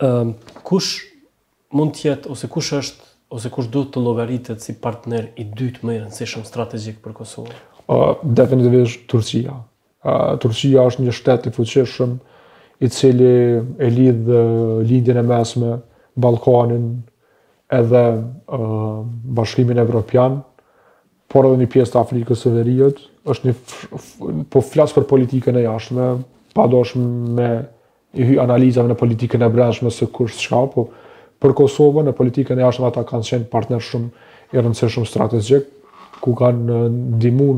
Ëm, kush mund të jetë ose kush është ose kush duhet të llogaritet si partner i dytë më i rëndësishëm strategjik për Kosovën? Ë, definitivisht Turqia. Ë, Turqia është një shtet i fuqishëm i cili e lidh Lindjen e Mesme, Ballkanin edhe ë Bashkimin Evropian, por edhe një pjesë të Afrikës së Veriut, është një po flas për politikën e jashtme, pa dashtë me i hy analizave në politikën e brendshme se kush çka, po për Kosovën në politikën e jashtme ata kanë qenë partner shumë i rëndësishëm strategjik, ku kanë ndihmu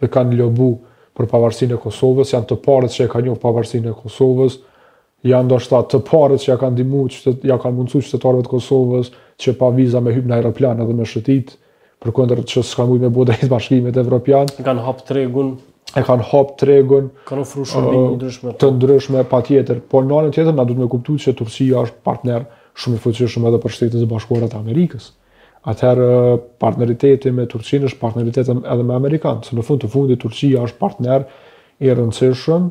dhe kanë lobu për pavarësinë e Kosovës, janë të parët që e kanë njoft pavarësinë e Kosovës, janë ndoshta të parët që ja kanë ndihmuar qytet, ja kanë mundësu qytetarëve të Kosovës që pa viza me hyp në aeroplan edhe me shëtit, përkundër që s'ka mujtë me bo drejt bashkimit evropian. E kanë hapë tregun. E kanë hapë tregun. Kanë ofru shumë uh, ndryshme. Të ndryshme, pa tjetër. Po në anën tjetër, na duhet me kuptu që Turqia është partner shumë i fuqishëm edhe për shtetet e bashkuara të Amerikës. Atëherë partneriteti me Turqinë është partneritet edhe me Amerikën, se në fund të fundit Turqia është partner i rëndësishëm